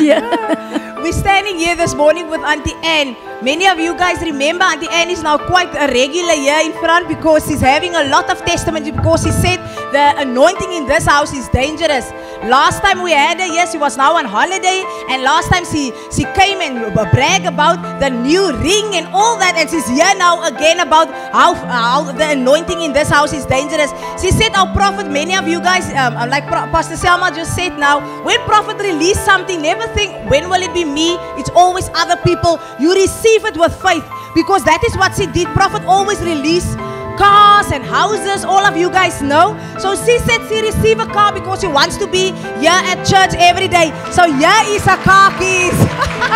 We're standing here this morning with Auntie Anne. Many of you guys remember Auntie Anne is now quite a regular here in front because she's having a lot of testimony because she said the anointing in this house is dangerous. Last time we had her, yes, she was now on holiday, and last time she she came and b- brag about the new ring and all that, and she's here now again about how how the anointing in this house is dangerous. She said our prophet, many of you guys, um, uh, like Pastor Selma just said now, when prophet release something, never think when will it be me. It's always other people. You receive it with faith because that is what she did. Prophet always release cars and houses. All of you guys know. So she said she receive a car because she wants to be here at church every day. So here is her car keys.